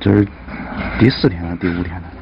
这是第四天了，第五天了。